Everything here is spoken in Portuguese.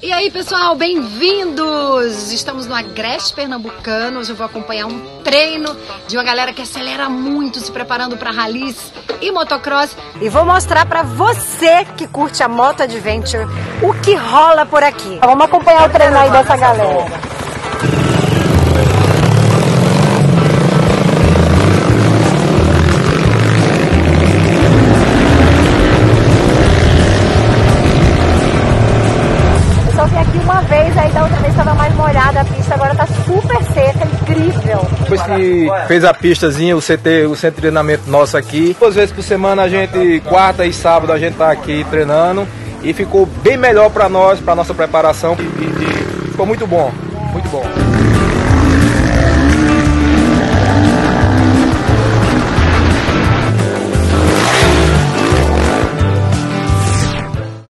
E aí, pessoal, bem-vindos! Estamos no Agreste Pernambucano. Hoje eu vou acompanhar um treino de uma galera que acelera muito, se preparando para ralis e motocross. E vou mostrar para você que curte a Moto Adventure o que rola por aqui. Vamos acompanhar o treino aí dessa galera. Molhada a pista, agora tá super seca, incrível. Depois que fez a pistazinha, o CT, o centro de treinamento nosso aqui, duas vezes por semana a gente, quarta e sábado a gente tá aqui treinando e ficou bem melhor para nós, para nossa preparação e, e ficou muito bom, muito bom.